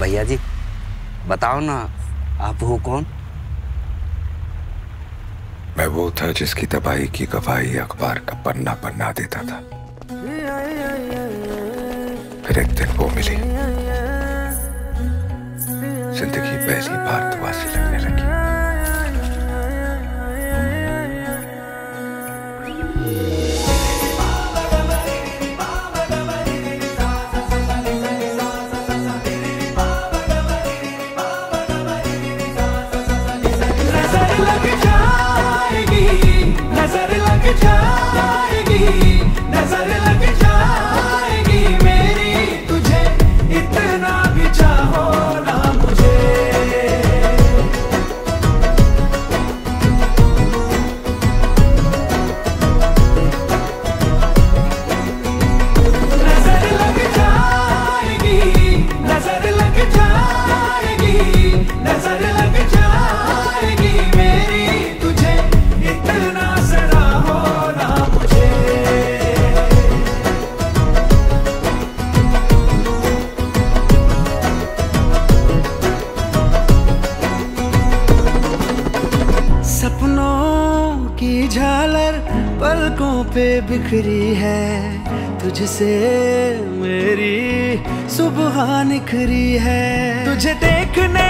भैया जी, बताओ ना, आप हो कौन? मैं वो था जिसकी तबाही की गवाही अखबार का पन्ना पन्ना देता था। फिर एक दिन वो मिली। पलकों पे बिखरी है तुझसे मेरी सुबह निखरी है। तुझे देखने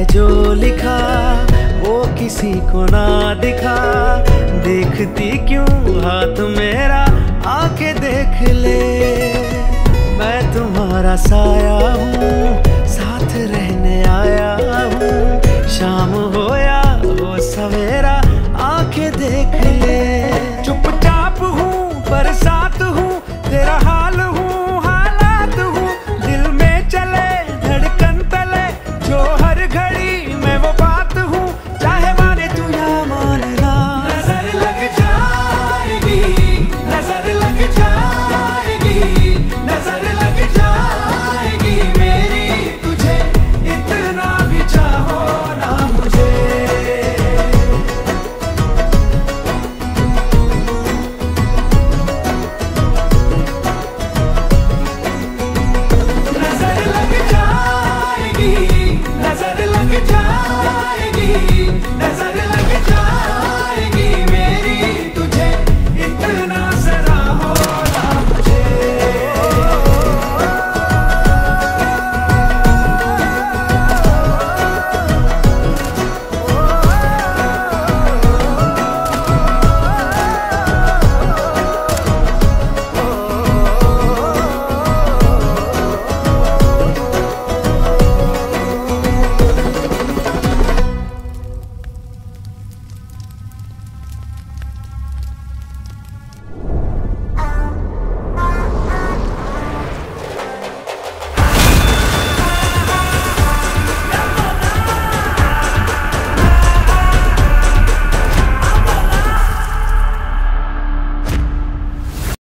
है जो लिखा, वो किसी को ना दिखा। देखती क्यों हाथ मेरा, आके देख ले। मैं तुम्हारा साया हूँ